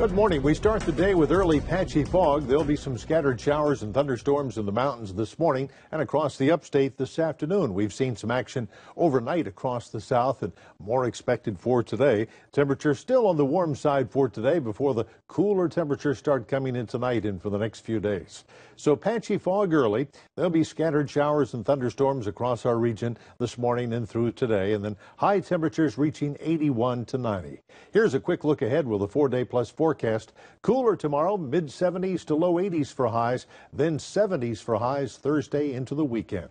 Good morning. We start the day with early patchy fog. There'll be some scattered showers and thunderstorms in the mountains this morning and across the upstate this afternoon. We've seen some action overnight across the south and more expected for today. Temperature still on the warm side for today before the cooler temperatures start coming in tonight and for the next few days. So patchy fog early. There'll be scattered showers and thunderstorms across our region this morning and through today and then high temperatures reaching 81 to 90. Here's a quick look ahead with a four day plus four forecast. Cooler tomorrow, mid 70s to low 80s for highs, then 70s for highs Thursday into the weekend.